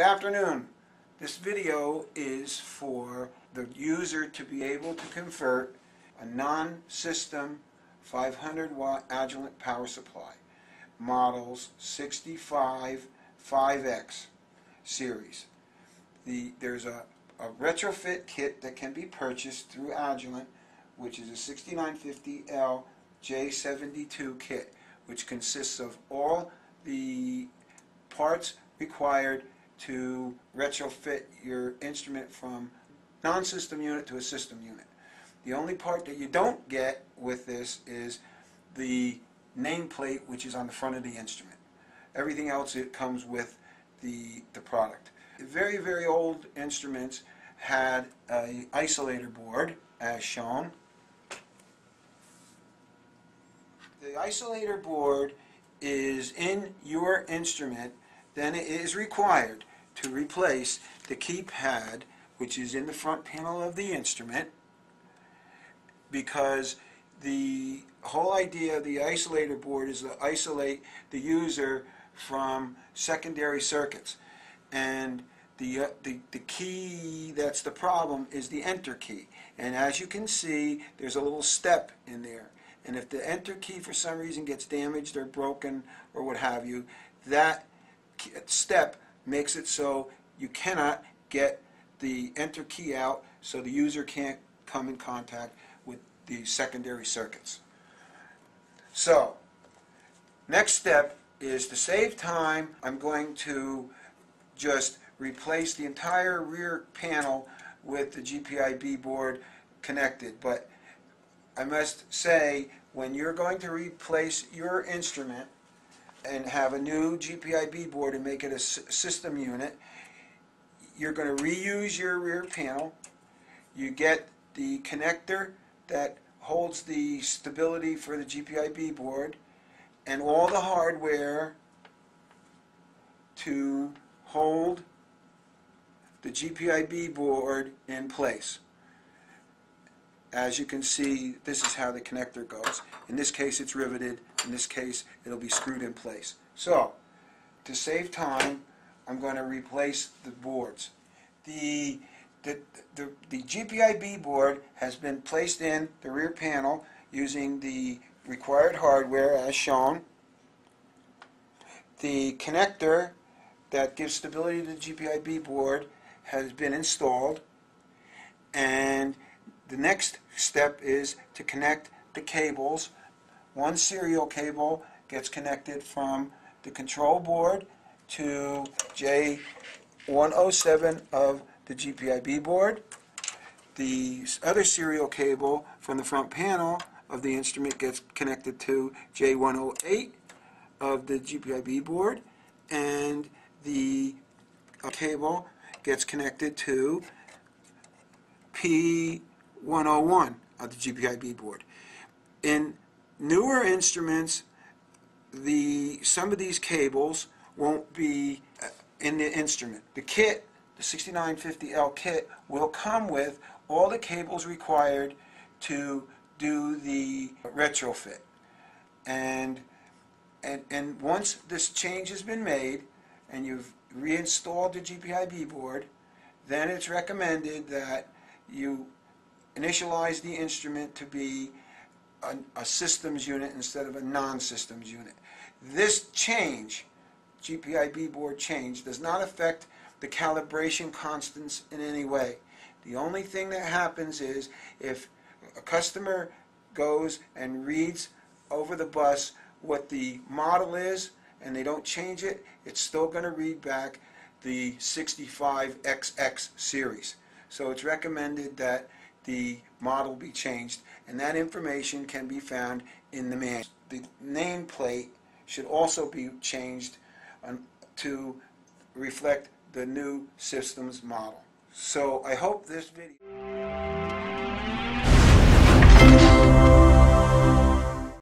Good afternoon. This video is for the user to be able to convert a non-system 500 watt Agilent power supply models 65 5X series. The, there's a, a retrofit kit that can be purchased through Agilent which is a 6950L J72 kit which consists of all the parts required to retrofit your instrument from non-system unit to a system unit. The only part that you don't get with this is the nameplate which is on the front of the instrument. Everything else it comes with the, the product. Very, very old instruments had a isolator board as shown. The isolator board is in your instrument, then it is required to replace the keypad which is in the front panel of the instrument because the whole idea of the isolator board is to isolate the user from secondary circuits. And the, uh, the, the key that's the problem is the enter key. And as you can see there's a little step in there. And if the enter key for some reason gets damaged or broken or what have you that step makes it so you cannot get the enter key out so the user can't come in contact with the secondary circuits. So, next step is to save time, I'm going to just replace the entire rear panel with the GPIB board connected. But I must say, when you're going to replace your instrument and have a new GPIB board and make it a system unit, you're going to reuse your rear panel. You get the connector that holds the stability for the GPIB board and all the hardware to hold the GPIB board in place. As you can see, this is how the connector goes. In this case, it's riveted. In this case, it'll be screwed in place. So, to save time, I'm going to replace the boards. The, the, the, the GPIB board has been placed in the rear panel using the required hardware as shown. The connector that gives stability to the GPIB board has been installed and the next step is to connect the cables. One serial cable gets connected from the control board to J107 of the GPIB board. The other serial cable from the front panel of the instrument gets connected to J108 of the GPIB board and the uh, cable gets connected to P101 of the GPIB board. In newer instruments, the some of these cables won't be uh, in the instrument. The kit, the 6950L kit, will come with all the cables required to do the retrofit. And, and, and once this change has been made and you've reinstalled the GPIB board, then it's recommended that you initialize the instrument to be a, a systems unit instead of a non-systems unit. This change, GPIB board change, does not affect the calibration constants in any way. The only thing that happens is if a customer goes and reads over the bus what the model is and they don't change it, it's still going to read back the 65XX series. So it's recommended that the model be changed and that information can be found in the manual. The nameplate should also be changed um, to reflect the new systems model. So I hope this video